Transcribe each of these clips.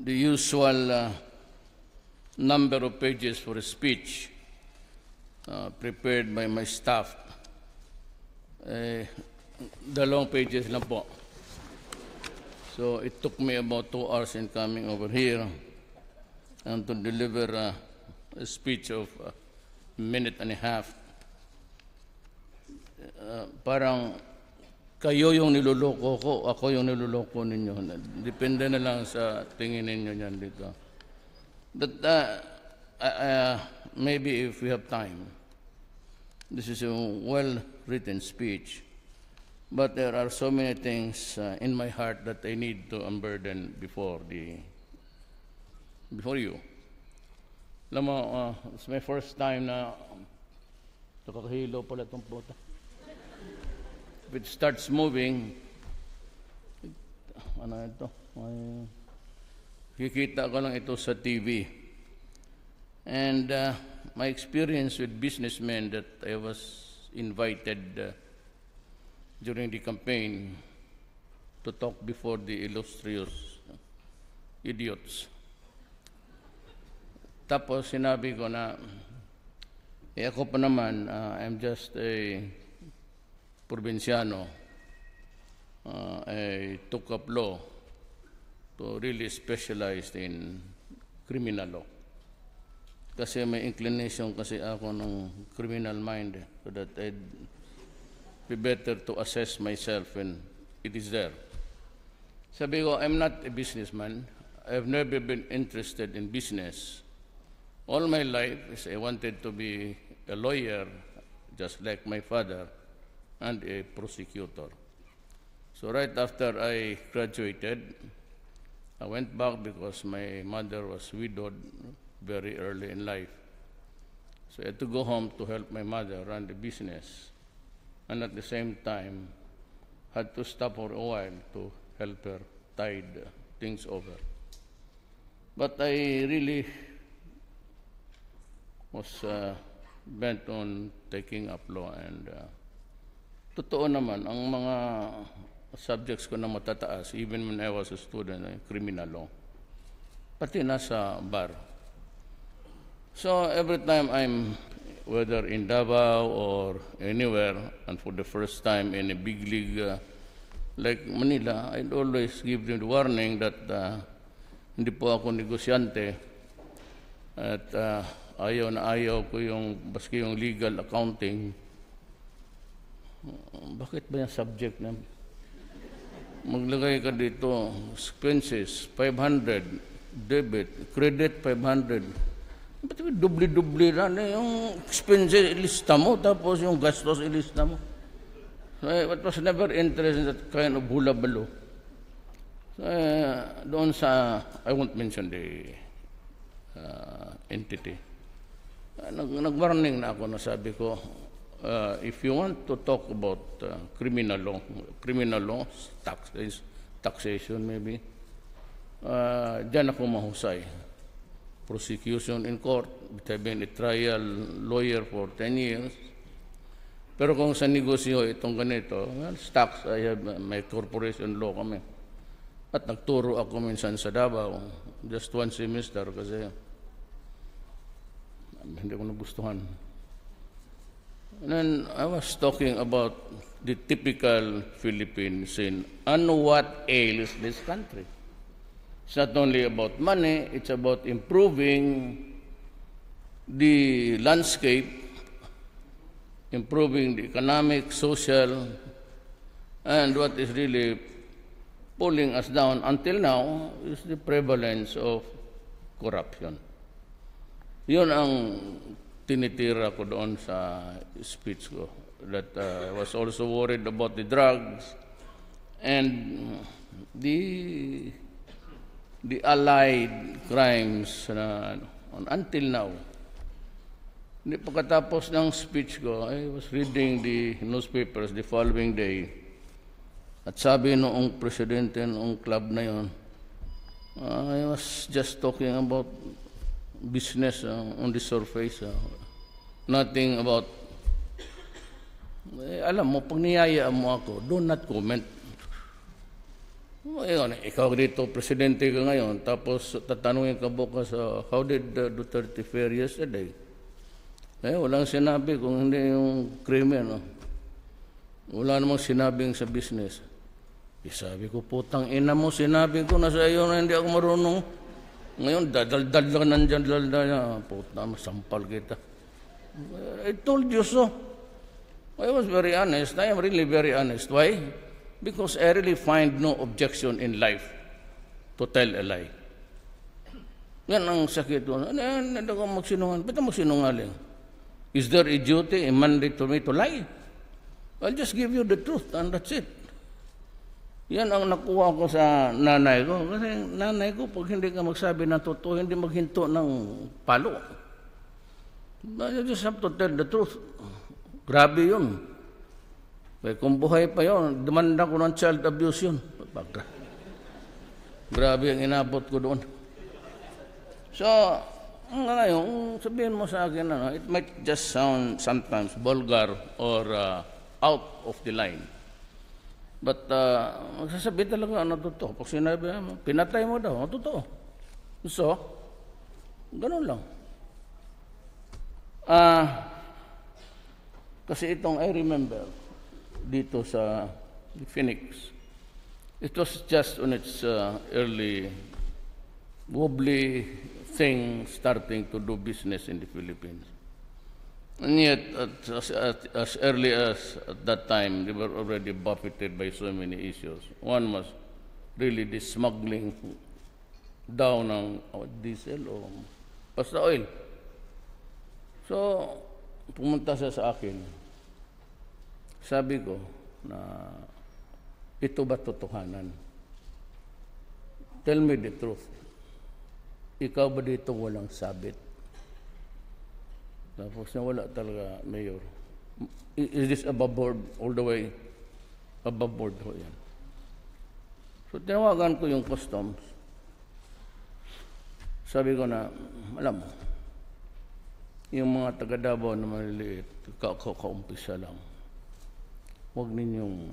the usual uh, number of pages for a speech uh, prepared by my staff. Eh, dalawang pages lang po. So it took me about two hours in coming over here and to deliver uh, a speech of a minute and a half. Uh, parang kayo yung niloloko ko, ako yung niloloko ninyo. Depende na lang sa tingin ninyo yan dito. But uh, uh, maybe if we have time, this is a well-written speech, but there are so many things uh, in my heart that I need to unburden before the before you. Alam uh, it's my first time na nakakahilo pala itong puta. It starts moving, ano ito? Ay, kikita ko lang ito sa TV. And uh, my experience with businessmen that I was invited uh, during the campaign to talk before the illustrious idiots. Tapos sinabi ko na, eh ako pa naman, uh, I'm just a probinsyano. Uh, I took up law to really specialize in criminal law. Kasi may inclination kasi ako ng criminal mind eh, so that I'd be better to assess myself when it is there. Sabi ko, I'm not a businessman. I've never been interested in business. All my life I wanted to be a lawyer, just like my father, and a prosecutor. So right after I graduated, I went back because my mother was widowed very early in life. So I had to go home to help my mother run the business, and at the same time, had to stop for a while to help her tide things over. But I really was uh, bent on taking up law and uh, totoo naman ang mga subjects ko na matataas even when I was a student eh, criminal law. Pati nasa bar. So every time I'm whether in Davao or anywhere and for the first time in a big league uh, like Manila I'd always give them the warning that uh, hindi po ako negosyante at uh, ayaw na ayaw ko yung baski yung legal accounting bakit ba yung subject na maglagay ka dito? Expenses 500 debit credit 500 Ba't ba dubli-dubli na na yung expenses ilista mo tapos yung gastos ilista mo. So, I was never interested in that kind of hula-balo so, uh, doon sa I won't mention the uh, entity. Nag nag-warning na ako na sabi ko, uh, if you want to talk about uh, criminal law, criminal law, taxes, taxation maybe, uh, dyan ako mahusay. Prosecution in court, I've been a trial lawyer for 10 years. Pero kung sa negosyo itong ganito, well, stocks, I have my corporation law kami. At nagturo ako minsan sa Davao, just one semester kasi hindi ko nagustuhan. And then I was talking about the typical Philippine scene and what ails this country. It's not only about money, it's about improving the landscape, improving the economic, social, and what is really pulling us down until now is the prevalence of corruption. Yun ang tinitira ko doon sa speech ko. That uh, I was also worried about the drugs and the the allied crimes na ano, until now. Hindi pagkatapos ng speech ko, I was reading the newspapers the following day. At sabi noong presidente noong club na yon, uh, I was just talking about business uh, on the surface. Uh, nothing about, eh, alam mo, pag niyayaan mo ako, do not comment. Ngayon, ikaw dito, presidente ka ngayon, tapos tatanungin ka bukas, uh, how did uh, Duterte fare yesterday? Eh, walang sinabi kung hindi yung krimen. No? Wala namang sinabing sa business. Eh, sabi ko, putang ina mo, sinabi ko na sa iyo na hindi ako marunong. Ngayon, dadaldal lang nandyan, daldal na. Puta, masampal kita. I told you so. I was very honest. I am really very honest. Why? Because I really find no objection in life to tell a lie. Yan ang sakit ko. Ano yan? Hindi ko magsinungaling. Ba't magsinungaling? Is there a duty, a mandate to me to lie? I'll just give you the truth and that's it. Yan ang nakuha ko sa nanay ko. Kasi nanay ko, pag hindi ka magsabi ng totoo, hindi maghinto ng palo. You just have to tell the truth. Grabe yun. Kaya kung buhay pa yun, demanda ko ng child abuse yun. Grabe ang inabot ko doon. So, ang yung sabihin mo sa akin, ano, it might just sound sometimes vulgar or uh, out of the line. But uh, magsasabi talaga ano totoo. Pag sinabi mo, pinatay mo daw, ano totoo. So, ganun lang. Uh, kasi itong I remember dito sa Phoenix, it was just on its uh, early wobbly thing starting to do business in the Philippines. And yet, at, as, at, as early as at that time, they were already buffeted by so many issues. One was really the smuggling down ng oh, diesel o basta oil. So, pumunta siya sa akin. Sabi ko na ito ba totohanan? Tell me the truth. Ikaw ba dito walang sabit? Tapos nawala talaga, Mayor. Is this above board all the way? Above board ho yan. So tinawagan ko yung customs. Sabi ko na, alam mo, yung mga taga na maliliit, ka ka kaumpisa lang. Huwag ninyong,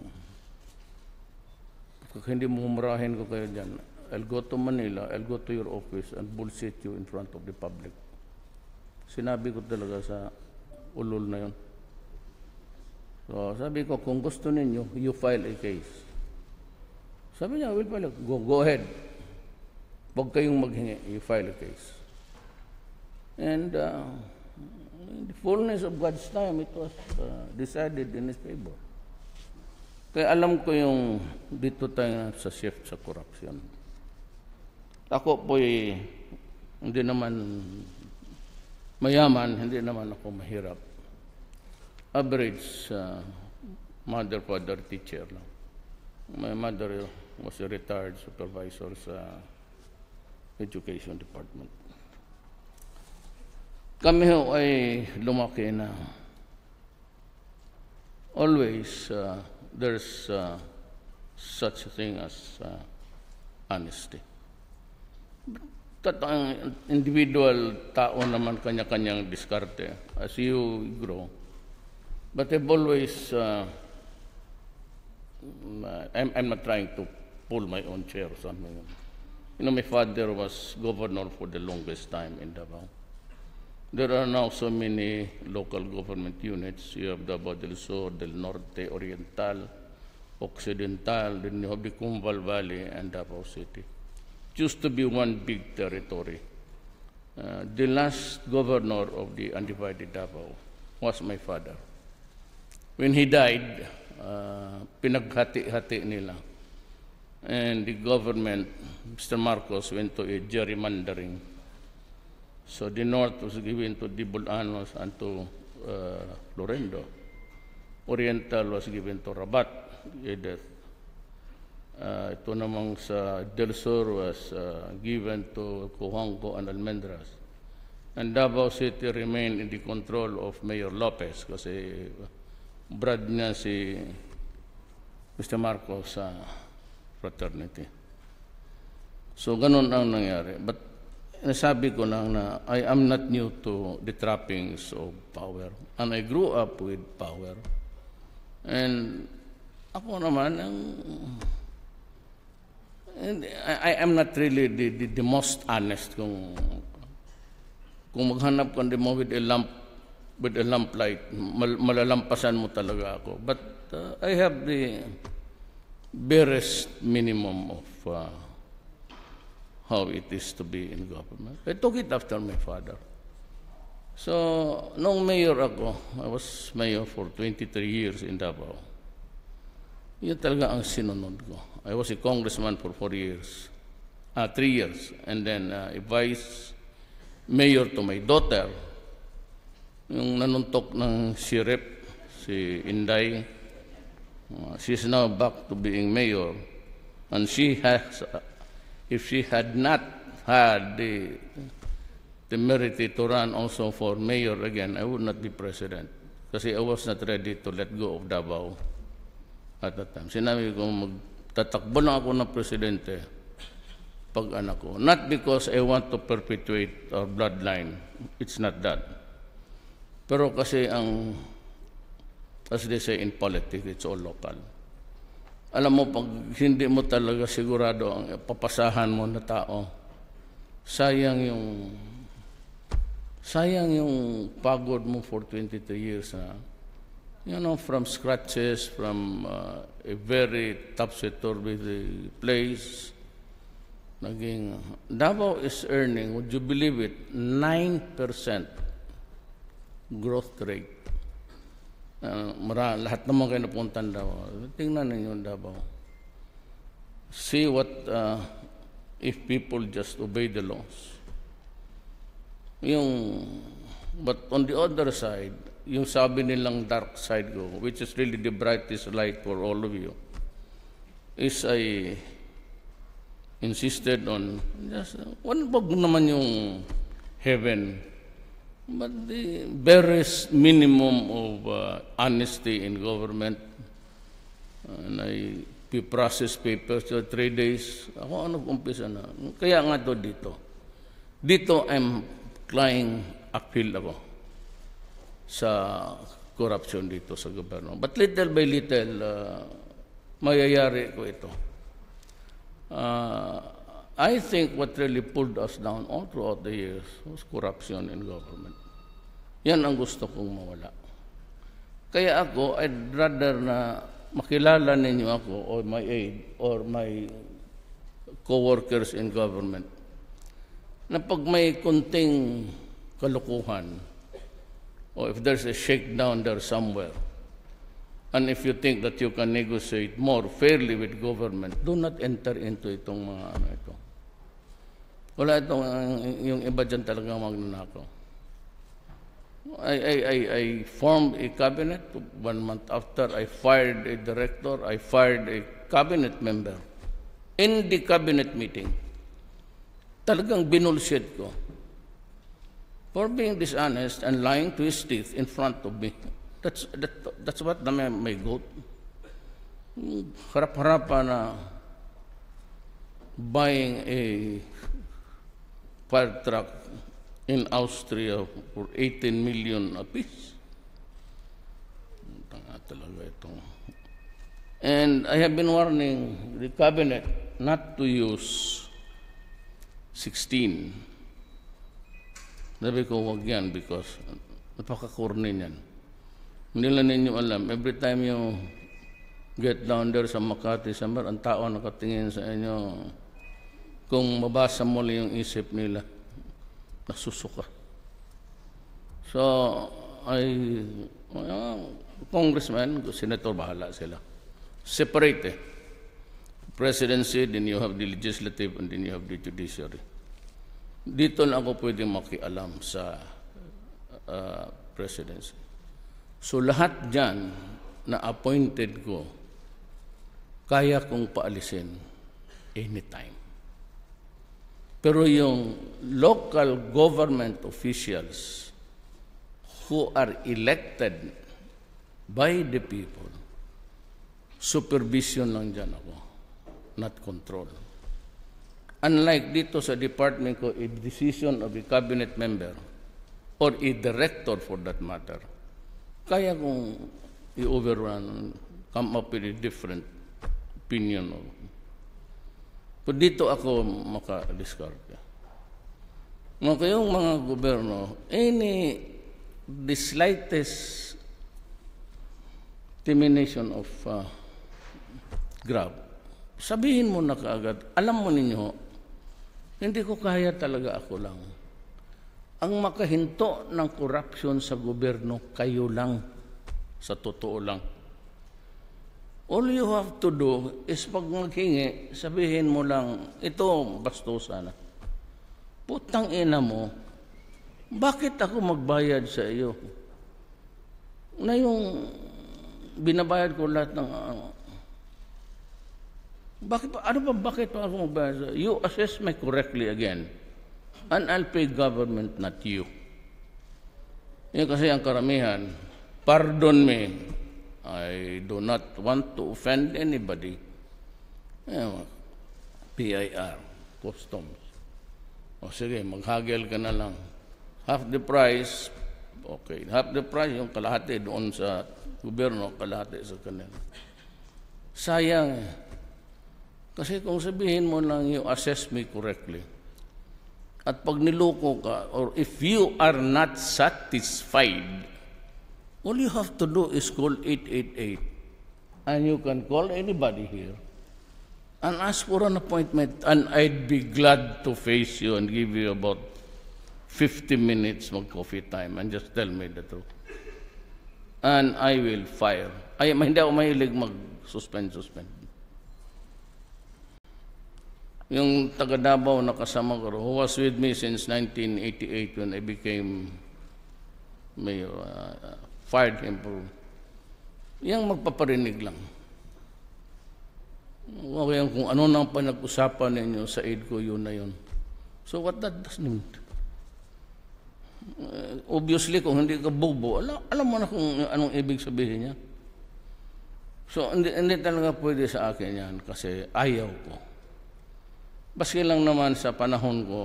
hindi mo humurahin ko kayo dyan, I'll go to Manila, I'll go to your office and bullshit you in front of the public. Sinabi ko talaga sa ulol na yon. So, sabi ko, kung gusto ninyo, you file a case. Sabi niya, will file go, go ahead. Huwag kayong maghingi, you file a case. And uh, in the fullness of God's time, it was uh, decided in his favor. Kaya alam ko yung dito tayo sa shift sa corruption. Ako po'y hindi naman mayaman, hindi naman ako mahirap. Average uh, mother, father, teacher lang. My mother was a retired supervisor sa education department. Kami ho ay lumaki na always uh, there's uh, such a thing as uh, honesty ang individual tao naman kanya-kanyang diskarte as you grow. But I've always, uh, I'm, I'm not trying to pull my own chair or something. You know, my father was governor for the longest time in Davao. There are now so many local government units. You have Davao del Sur, del Norte, Oriental, Occidental, then you have the Kumbal Valley and Davao City used to be one big territory. Uh, the last governor of the undivided Davao was my father. When he died, uh, pinaghati-hati nila. And the government, Mr. Marcos, went to a gerrymandering. So the north was given to the Bulanos and to uh, Lorendo. Oriental was given to Rabat, Edith, Uh, ito namang sa Del Sur was uh, given to Cojuangco and Almendras. And Davao City remained in the control of Mayor Lopez kasi brad niya si Mr. Marcos sa fraternity. So, ganun ang nangyari. But nasabi ko lang na I am not new to the trappings of power. And I grew up with power. And ako naman, ang I, I am not really the, the, the most honest kung kung maghanap ka mo with a lamp with a lamp light, mal, malalampasan mo talaga ako. But uh, I have the barest minimum of uh, how it is to be in government. I took it after my father. So, nung mayor ako, I was mayor for 23 years in Davao. Yun talaga ang sinunod ko. I was a congressman for four years, uh, three years, and then uh, a vice mayor to my daughter, yung nanuntok ng sirip, si Inday. Uh, she's now back to being mayor, and she has, uh, if she had not had the temerity to run also for mayor again, I would not be president. Kasi I was not ready to let go of Davao at that time. Sinabi ko, magtatakbo lang ako ng presidente pag anak ko. Not because I want to perpetuate our bloodline. It's not that. Pero kasi ang, as they say in politics, it's all local. Alam mo, pag hindi mo talaga sigurado ang papasahan mo na tao, sayang yung sayang yung pagod mo for 22 years na you know from scratches from uh, a very topsy-turvy place naging Davao is earning would you believe it 9% growth rate. Uh, mara, lahat naman kayo napuntan Davao. Tingnan ninyo Davao. See what uh, if people just obey the laws. Yung, but on the other side, yung sabi nilang dark side ko, which is really the brightest light for all of you, is I insisted on, just, one bag naman yung heaven, but the barest minimum of uh, honesty in government, and I process papers for three days. Ako ano umpisa na. Kaya nga to dito. Dito I'm flying uphill ako sa corruption dito sa gobyerno. But little by little, uh, mayayari ko ito. Uh, I think what really pulled us down all throughout the years was corruption in government. Yan ang gusto kong mawala. Kaya ako, I'd rather na makilala ninyo ako or my aide or my co-workers in government na pag may kunting kalukuhan or if there's a shakedown there somewhere, and if you think that you can negotiate more fairly with government, do not enter into itong mga ano ito. Wala itong, yung iba dyan talaga magnanakaw. I, I, I, I formed a cabinet. One month after, I fired a director. I fired a cabinet member in the cabinet meeting talagang binulshit ko for being dishonest and lying to his teeth in front of me. That's, that, that's what the may, may goat. Harap-harapan na buying a fire truck in Austria for 18 million a piece. Tanga talaga ito. And I have been warning the cabinet not to use 16. Sabi ko, wag yan because napakakurni yan. Hindi lang ninyo alam, every time you get down there sa Makati, sa Mer, ang tao nakatingin sa inyo, kung mabasa mo lang yung isip nila, nasusuka. So, I, uh, congressman, senator, bahala sila. Separate eh presidency, then you have the legislative, and then you have the judiciary. Dito lang ako pwedeng makialam sa uh, presidency. So lahat dyan na appointed ko, kaya kong paalisin anytime. Pero yung local government officials who are elected by the people, supervision lang dyan ako not control. Unlike dito sa department ko, a decision of a cabinet member or a director for that matter, kaya kong i-overrun, come up with a different opinion. Kung dito ako maka-discard. Mga kayong mga gobyerno, any the slightest termination of uh, grab, sabihin mo na kaagad, alam mo ninyo, hindi ko kaya talaga ako lang. Ang makahinto ng corruption sa gobyerno, kayo lang. Sa totoo lang. All you have to do is pag maghingi, sabihin mo lang, ito, bastusa na. Putang ina mo, bakit ako magbayad sa iyo? Na yung binabayad ko lahat ng uh, bakit ano ba, bakit ako magbayad? You assess me correctly again. And I'll pay government, not you. Yan kasi ang karamihan. Pardon me. I do not want to offend anybody. Yan, PIR, customs. O sige, maghagel ka na lang. Half the price, okay. Half the price, yung kalahati doon sa gobyerno, kalahati sa kanila. Sayang eh. Kasi kung sabihin mo lang you assess me correctly, at pag niloko ka, or if you are not satisfied, all you have to do is call 888. And you can call anybody here and ask for an appointment, and I'd be glad to face you and give you about 50 minutes mag coffee time and just tell me the truth. And I will fire. Ay, hindi ako mahilig mag-suspend, suspend. Yung taga Davao na kasama ko, who was with me since 1988 when I became mayor, uh, fired him for, yung magpaparinig lang. Okay, kung ano nang panag-usapan ninyo sa aid ko, yun na yun. So what that does mean? Uh, obviously, kung hindi ka bobo, alam, alam mo na kung anong ibig sabihin niya. So, hindi, hindi talaga pwede sa akin yan kasi ayaw ko. Baski lang naman sa panahon ko,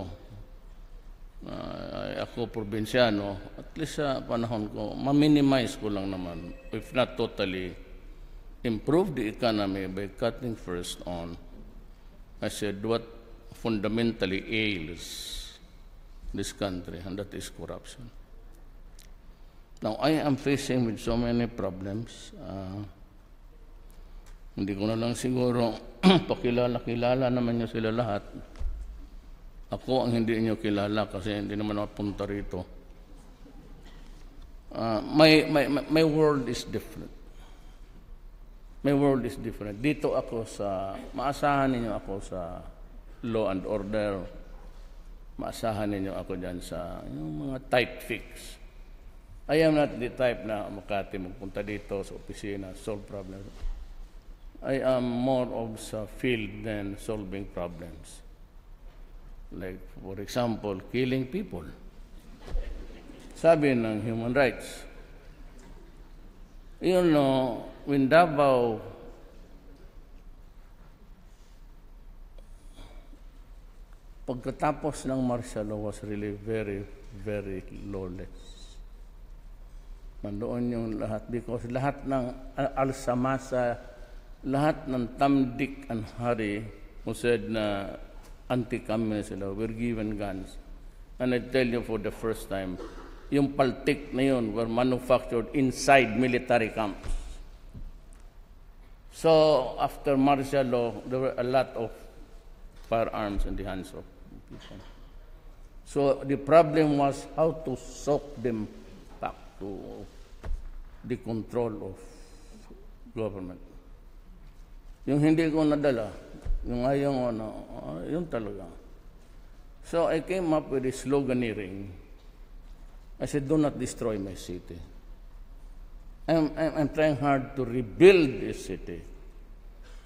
uh, ako probinsyano, at least sa panahon ko, ma-minimize ko lang naman, if not totally, improve the economy by cutting first on, I said, what fundamentally ails this country, and that is corruption. Now, I am facing with so many problems. Uh, hindi ko na lang siguro pakilala-kilala naman niyo sila lahat. Ako ang hindi niyo kilala kasi hindi naman napunta rito. Uh, my, my, my world is different. My world is different. Dito ako sa, maasahan ninyo ako sa law and order. Maasahan ninyo ako dyan sa yung mga tight fix. I am not the type na Makati magpunta dito sa opisina, solve problems. I am more of a field than solving problems. Like, for example, killing people. Sabi ng human rights. You know, when Davao pagkatapos ng martial law was really very, very lawless. Nandoon yung lahat because lahat ng alsamasa lahat ng tamdik and hari who said na anti-communist sila were given guns. And I tell you for the first time, yung paltik na yun were manufactured inside military camps. So after martial law, there were a lot of firearms in the hands of people. So the problem was how to soak them back to the control of government. Yung hindi ko nadala, yung ayaw ano, uh, yun talaga. So I came up with a sloganeering. I said, do not destroy my city. I'm, I'm, I'm trying hard to rebuild this city.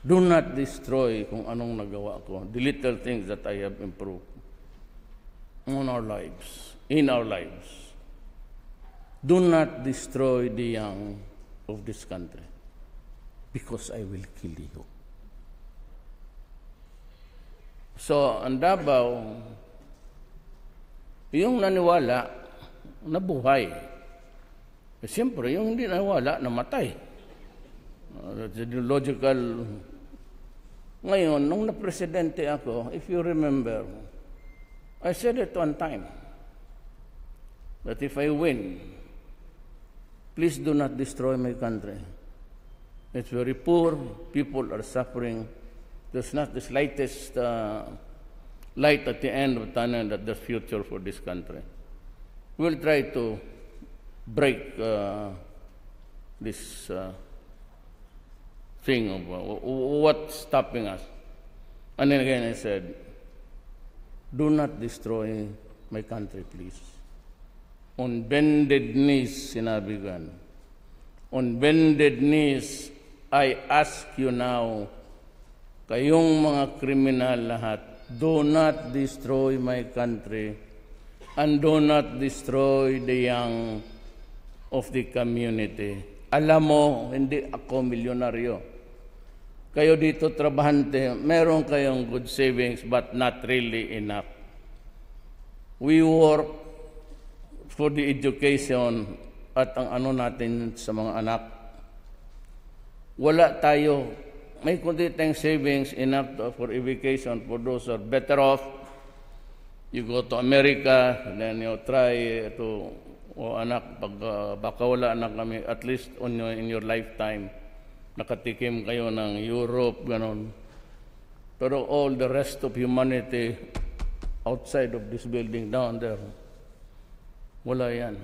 Do not destroy kung anong nagawa ko. The little things that I have improved on our lives, in our lives. Do not destroy the young of this country because I will kill you. So, ang Davao, yung naniwala, nabuhay. E, siyempre, yung hindi naniwala, namatay. Uh, the logical Ngayon, nung na-presidente ako, if you remember, I said it one time, that if I win, please do not destroy my country. It's very poor, people are suffering. There's not the slightest uh, light at the end of the tunnel that there's future for this country. We'll try to break uh, this uh, thing of uh, what's stopping us. And then again I said, do not destroy my country, please. On bended knees, sinabi. On bended knees, I ask you now, kayong mga kriminal lahat, do not destroy my country and do not destroy the young of the community. Alam mo, hindi ako milyonaryo. Kayo dito trabahante, meron kayong good savings but not really enough. We work for the education at ang ano natin sa mga anak. Wala tayo, may kundi tayong savings enough to- for education for those who are better off. You go to America, then you try to, o anak, pag uh, baka wala anak kami, at least on your, in your lifetime, nakatikim kayo ng Europe, ganon. Pero all the rest of humanity outside of this building down there, wala yan.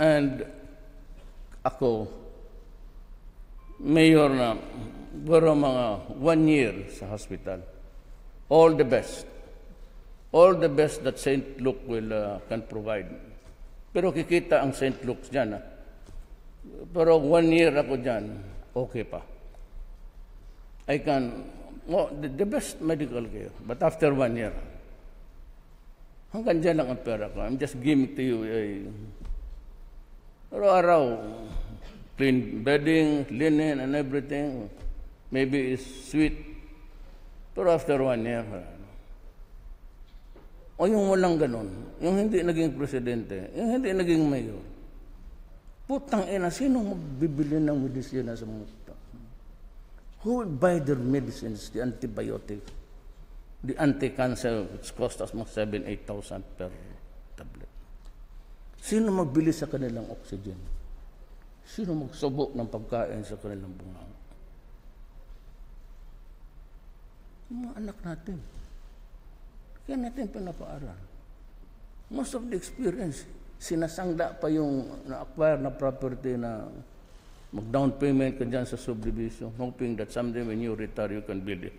And ako, mayor na, pero mga one year sa hospital. All the best. All the best that St. Luke will uh, can provide. Pero kikita ang St. Luke's dyan. ah. Pero one year ako dyan, okay pa. I can, oh, the, the best medical care. But after one year, hanggang dyan lang ang pera ko. I'm just giving to you a araw-araw, clean bedding, linen, and everything. Maybe it's sweet. Pero after one year, o yung walang ganun, yung hindi naging presidente, yung hindi naging mayor, putang ina, sino magbibili ng medisina sa mga tao? Who would buy their medicines, the antibiotics, the anti-cancer, which cost us mga 7, 8,000 per tablet? Sino magbili sa kanilang oxygen? Sino magsubok ng pagkain sa kanilang bunga? Yung mga anak natin. Kaya natin pinapaaral. Most of the experience, sinasangla pa yung na-acquire na property na mag-down payment ka dyan sa subdivision, hoping that someday when you retire, you can build it.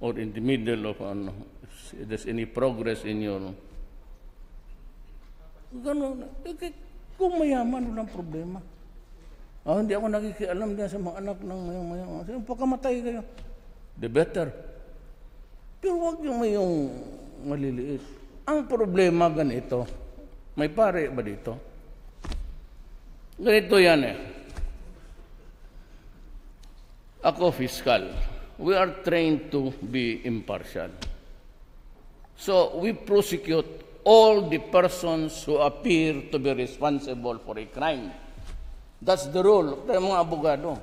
Or in the middle of, ano, if there's any progress in your Ganun. Kung mayaman, walang problema. Ah, hindi ako nakikialam din sa mga anak ng mayang mayaman. Sige, pagkamatay kayo, the better. Pero huwag yung may yung maliliit. Ang problema ganito, may pare ba dito? Ganito yan eh. Ako fiscal. We are trained to be impartial. So we prosecute all the persons who appear to be responsible for a crime. That's the rule ng mga abogado.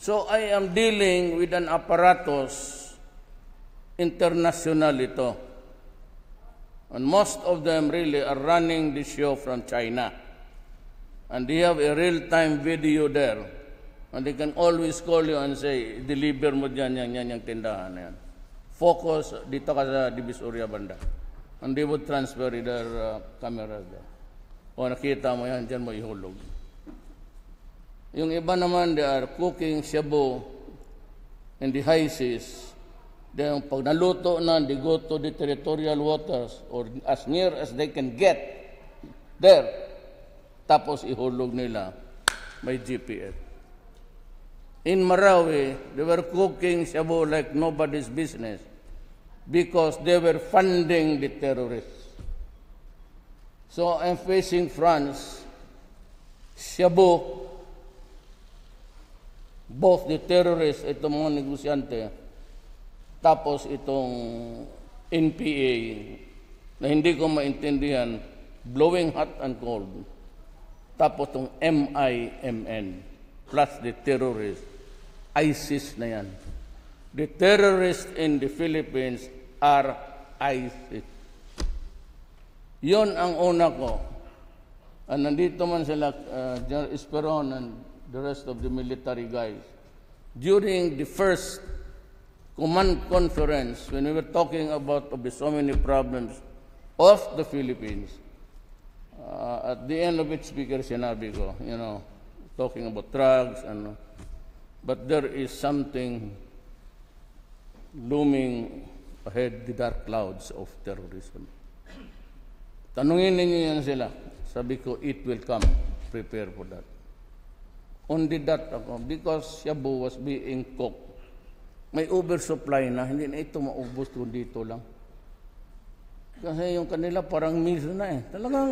So I am dealing with an apparatus international ito. And most of them really are running the show from China. And they have a real-time video there. And they can always call you and say, deliver mo dyan, yan, yan, yung tindahan na yan. Focus, dito ka sa Divisoria banda. And they would transfer their uh, cameras there. O nakita mo yan, dyan mo ihulog. Yung iba naman, they are cooking shabu in the high seas. Then pag naluto na, they go to the territorial waters or as near as they can get there. Tapos ihulog nila. May GPS. In Marawi, they were cooking shabu like nobody's business because they were funding the terrorists. So I'm facing France, shabu, both the terrorists, itong mga negosyante, tapos itong NPA na hindi ko maintindihan, blowing hot and cold. Tapos itong MIMN plus the terrorists. ISIS na yan. The terrorists in the Philippines are ISIS. Yon ang una ko. And nandito man sila, uh, General Esperon and the rest of the military guys. During the first command conference, when we were talking about the so many problems of the Philippines, uh, at the end of it, Speaker, sinabi ko, you know, talking about drugs and but there is something looming ahead the dark clouds of terrorism. Tanungin ninyo yan sila. Sabi ko, it will come. Prepare for that. Only that ako, because Shabu was being cooked. May oversupply na, hindi na ito maubos kung dito lang. Kasi yung kanila parang miso na eh. Talagang,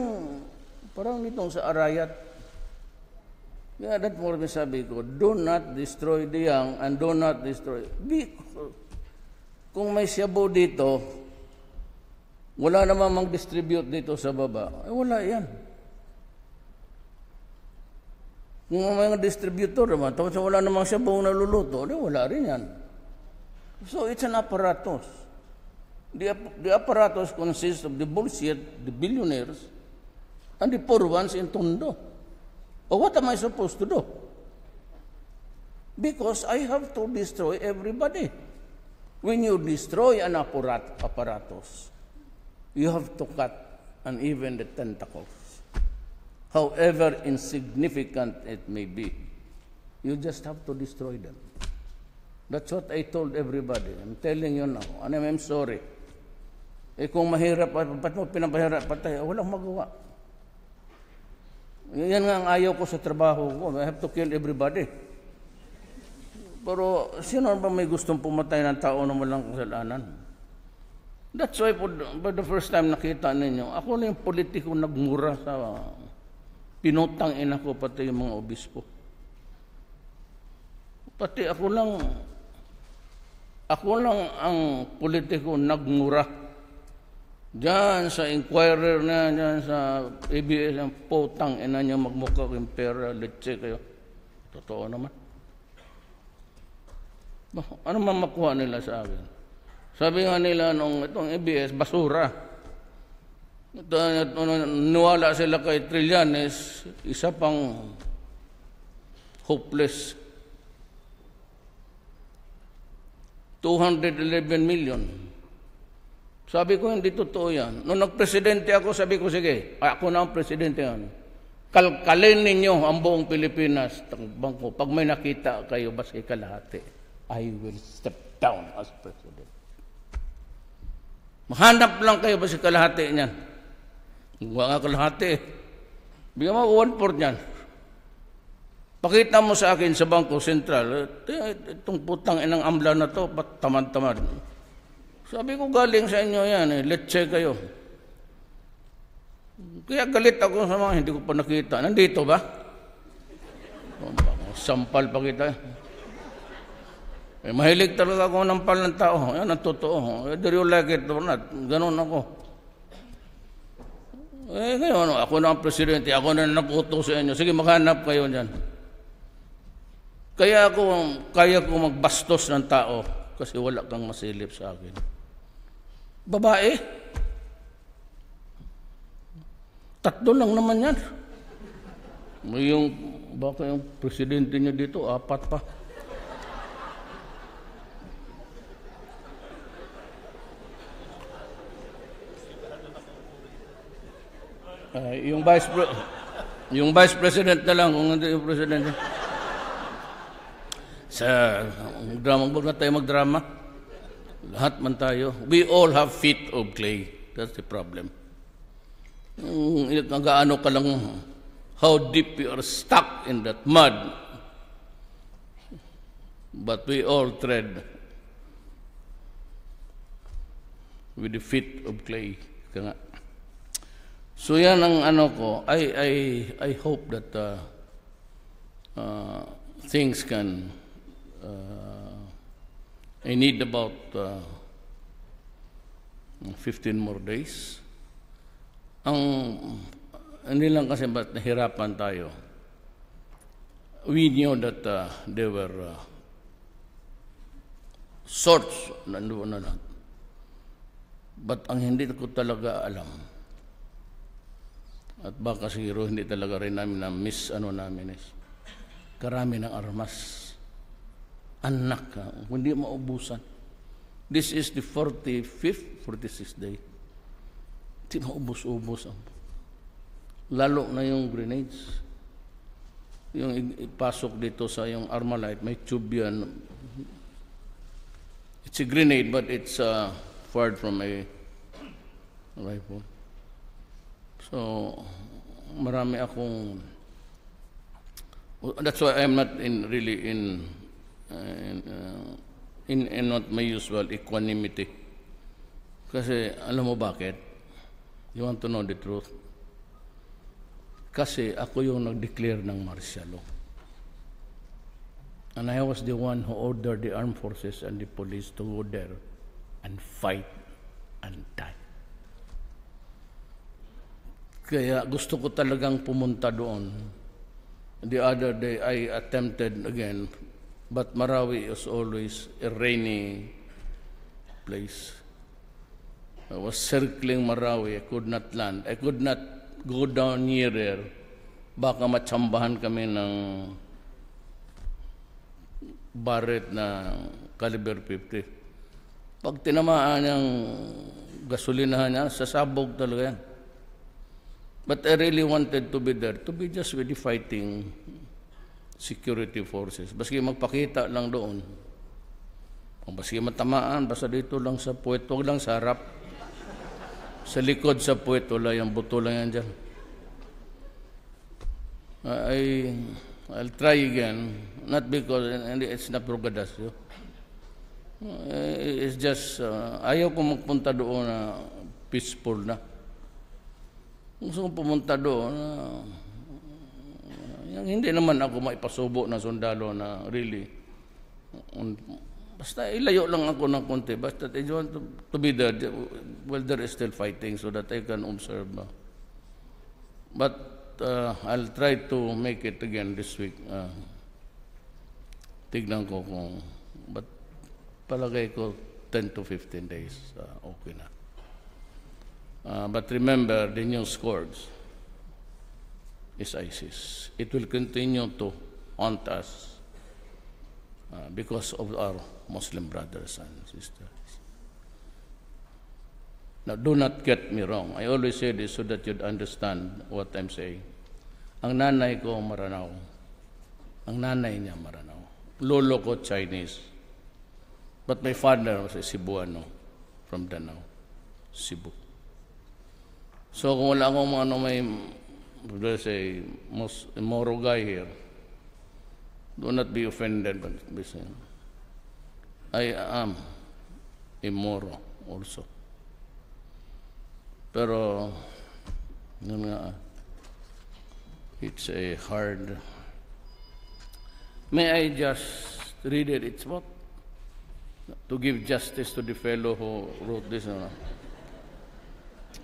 parang itong sa Arayat. Yeah, that's more sabi ko, do not destroy the young and do not destroy. Because, kung may Shabu dito, wala naman mang-distribute dito sa baba. Eh, wala yan. Kung may mga distributor naman, tapos wala namang buong naluluto, di wala rin yan. So it's an apparatus. The, the apparatus consists of the bullshit, the billionaires, and the poor ones in Tondo. Oh, what am I supposed to do? Because I have to destroy everybody. When you destroy an apparat apparatus, you have to cut and even the tentacles however insignificant it may be. You just have to destroy them. That's what I told everybody. I'm telling you now. And I'm sorry. Eh kung mahirap, ba't mo pinapahirap patay? Walang magawa. Yan nga ang ayaw ko sa trabaho ko. I have to kill everybody. Pero sino ba may gustong pumatay ng tao na walang kasalanan? That's why for the, for the first time nakita ninyo, ako na yung politiko nagmura sa Pinutang ina ko pati yung mga obispo. Pati ako lang, ako lang ang politiko nagmura. Diyan sa Inquirer na, diyan sa ABS, ang putang ina niya magmukha kayong pera, letse kayo. Totoo naman. Ano man makuha nila sa akin? Sabi nga nila nung itong ABS, basura. Nuwala sila kay Trillanes, isa pang hopeless. 211 million. Sabi ko, hindi totoo yan. Nung nagpresidente ako, sabi ko, sige, ako na ang presidente yan. Kalkalin ninyo ang buong Pilipinas, bangko. Pag may nakita kayo, basi kalahati, I will step down as president. Mahanap lang kayo basi kalahati niyan. Mga kalahati. Bigyan mo one-fourth niyan. Pakita mo sa akin sa Bangko Sentral, itong putang inang amla na to, ba't tamad-tamad? Sabi ko, galing sa inyo yan, eh. let's check kayo. Kaya galit ako sa mga hindi ko pa nakita. Nandito ba? Sampal pa kita. Eh, mahilig talaga ako ng pal ng tao. Yan ang totoo. Eh, do you like it or not? Ganon ako. Eh, ngayon, ako na ang presidente, ako na nakuto sa inyo. Sige, maghanap kayo niyan. Kaya ako, kaya ko magbastos ng tao kasi wala kang masilip sa akin. Babae? Tatlo lang naman yan. Yung, baka yung presidente niya dito, apat pa. Uh, yung vice pre- yung vice president na lang kung hindi yung president. Sa drama, huwag na tayo magdrama. Lahat man tayo. We all have feet of clay. That's the problem. Yung nagaano ka lang, how deep you are stuck in that mud. But we all tread with the feet of clay. Kaya nga. So yan ang ano ko. I, I, I hope that uh, uh, things can... Uh, I need about uh, 15 more days. Ang hindi lang kasi ba't nahirapan tayo. We knew that uh, they were uh, sorts, na. But ang hindi ko talaga alam, at baka siguro hindi talaga rin namin na miss ano namin is, karami ng armas. Anak ka, hindi maubusan. This is the 45th, 46th day. Hindi maubos-ubos lalo na yung grenades. Yung ipasok dito sa yung Armalite, may tube yan. It's a grenade, but it's uh, fired from a rifle. So, marami akong... That's why I'm not in really in in, uh, in, in not my usual equanimity. Kasi alam mo bakit? You want to know the truth? Kasi ako yung nag-declare ng martial law. And I was the one who ordered the armed forces and the police to go there and fight and die. Kaya gusto ko talagang pumunta doon. The other day, I attempted again, but Marawi is always a rainy place. I was circling Marawi. I could not land. I could not go down near there. Baka matsambahan kami ng Barrett na caliber 50. Pag tinamaan yung gasolinahan niya, sasabog talaga yan. But I really wanted to be there, to be just the fighting security forces. Baski magpakita lang doon. O baski matamaan, basta dito lang sa puwet, huwag lang sa harap. Sa likod sa puwet, wala yung buto lang yan dyan. I, I'll try again, not because and it's not progadasyo. It's just, uh, ayaw ko magpunta doon na peaceful na. Gusto kong pumunta doon yung hindi naman ako maipasubo na sundalo na really basta ilayo lang ako ng konti basta I want to, to be there well there is still fighting so that I can observe but uh, I'll try to make it again this week uh, tignan ko kung but palagay ko 10 to 15 days uh, okay na Uh, but remember, the new scourge is ISIS. It will continue to haunt us uh, because of our Muslim brothers and sisters. Now, do not get me wrong. I always say this so that you'd understand what I'm saying. Ang nanay ko Maranao. Ang nanay niya Maranao. Lolo ko Chinese. But my father was a Cebuano from Danau, Cebu. So kung wala akong ano may, let's say, guy here, do not be offended, but saying, I am a Moro also. Pero, yun nga, it's a hard, may I just read it? It's what? To give justice to the fellow who wrote this.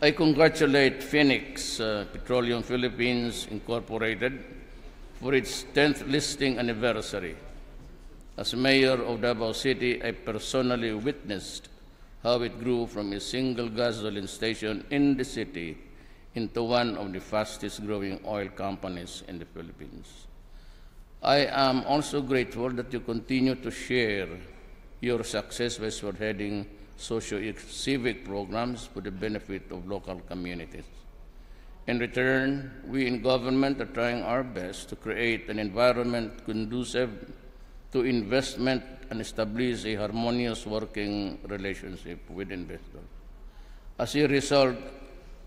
I congratulate Phoenix uh, Petroleum Philippines Incorporated for its 10th listing anniversary. As mayor of Davao City, I personally witnessed how it grew from a single gasoline station in the city into one of the fastest growing oil companies in the Philippines. I am also grateful that you continue to share your success by spearheading socio-civic programs for the benefit of local communities. In return, we in government are trying our best to create an environment conducive to investment and establish a harmonious working relationship with investors. As a result,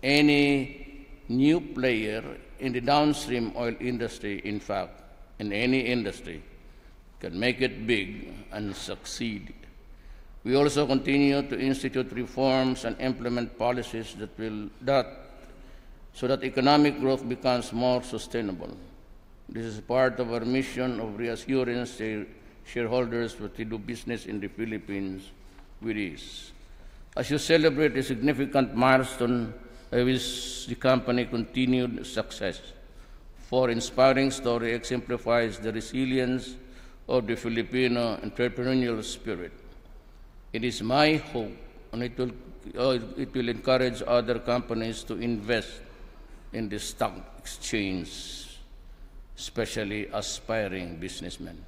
any new player in the downstream oil industry, in fact, in any industry, can make it big and succeed we also continue to institute reforms and implement policies that will that so that economic growth becomes more sustainable. This is part of our mission of reassuring shareholders that we do business in the Philippines with ease. As you celebrate a significant milestone, I wish the company continued success. For inspiring story exemplifies the resilience of the Filipino entrepreneurial spirit It is my hope, and it will, uh, it will encourage other companies to invest in the stock exchange, especially aspiring businessmen.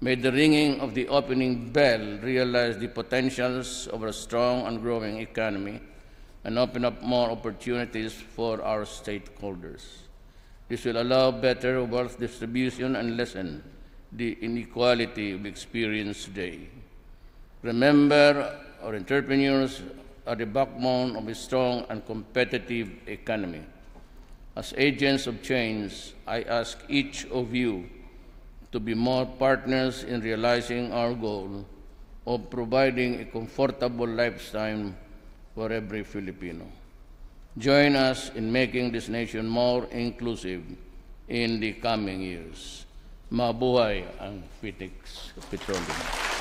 May the ringing of the opening bell realize the potentials of a strong and growing economy and open up more opportunities for our stakeholders. This will allow better wealth distribution and lessen the inequality we experience today. Remember, our entrepreneurs are the backbone of a strong and competitive economy. As agents of change, I ask each of you to be more partners in realizing our goal of providing a comfortable lifestyle for every Filipino. Join us in making this nation more inclusive in the coming years. Mabuhay ang Phoenix Petroleum.